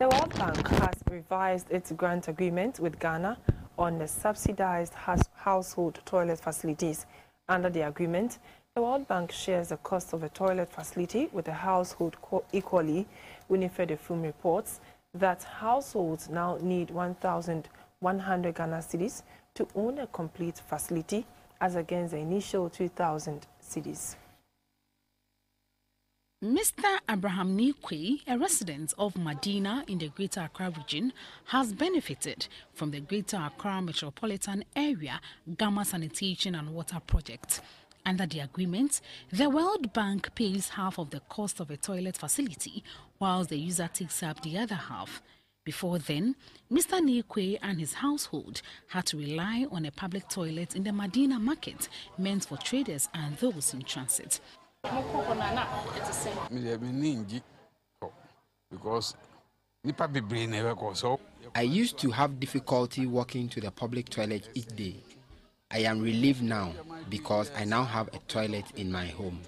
The World Bank has revised its grant agreement with Ghana on the subsidized household toilet facilities. Under the agreement, the World Bank shares the cost of a toilet facility with the household equally. Winifred Afum reports that households now need 1,100 Ghana cedis to own a complete facility as against the initial 2,000 cedis. Mr. Abraham Nikwe, a resident of Madina in the Greater Accra region, has benefited from the Greater Accra Metropolitan Area GAMA Sanitation and Water Project. Under the agreement, the World Bank pays half of the cost of a toilet facility, whilst the user takes up the other half. Before then, Mr. Nikwe and his household had to rely on a public toilet in the Madina market meant for traders and those in transit. Because I used to have difficulty walking to the public toilet each day. I am relieved now because I now have a toilet in my home.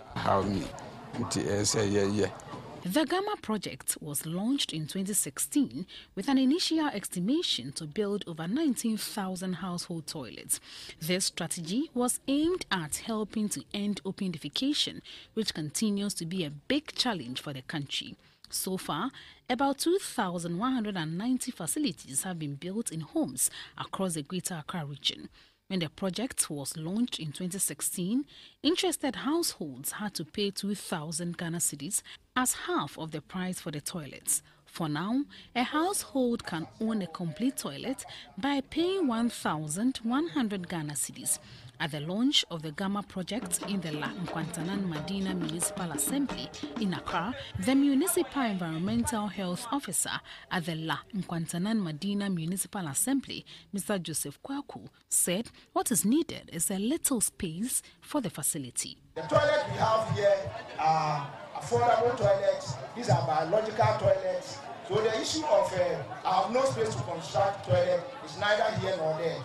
The GAMA project was launched in 2016 with an initial estimation to build over 19,000 household toilets. This strategy was aimed at helping to end open defecation, which continues to be a big challenge for the country. So far, about 2,190 facilities have been built in homes across the Greater Accra region. When the project was launched in 2016, interested households had to pay 2,000 Ghana cedis as half of the price for the toilets. For now, a household can own a complete toilet by paying 1,100 Ghana cedis. At the launch of the GAMA project in the La Nkwantanang Madina Municipal Assembly in Accra, the Municipal Environmental Health Officer at the La Nkwantanang Madina Municipal Assembly, Mr. Joseph Kwaku, said what is needed is a little space for the facility. The toilet we have here are affordable toilets, these are biological toilets. So the issue of uh, I have no space to construct toilet is neither here nor there.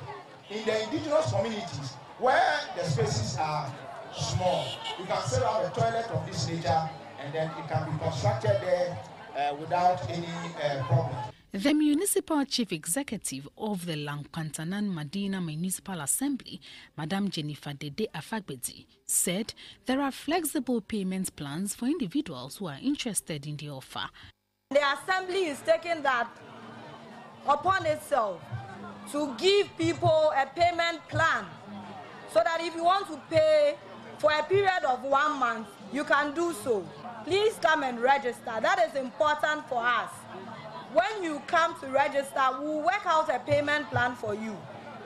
In the indigenous communities, where the spaces are small, you can set up a toilet of this nature and then it can be constructed there uh, without any uh, problem. The municipal chief executive of the La Nkwantanang Madina Municipal Assembly, Madam Jennifer Dede Afagbedi, said there are flexible payment plans for individuals who are interested in the offer. The assembly is taking that upon itself to give people a payment plan so that if you want to pay for a period of one month, you can do so. Please come and register. That is important for us. When you come to register, we'll work out a payment plan for you.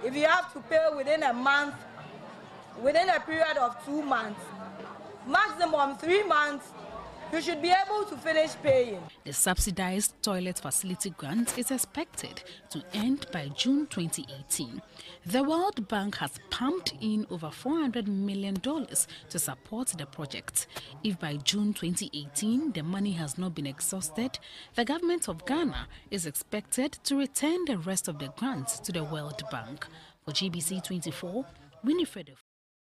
If you have to pay within a month, within a period of two months, maximum three months, you should be able to finish paying. The subsidized toilet facility grant is expected to end by June 2018. The World Bank has pumped in over $400 million to support the project. If by June 2018 the money has not been exhausted, the government of Ghana is expected to return the rest of the grants to the World Bank. For GBC 24, Winifred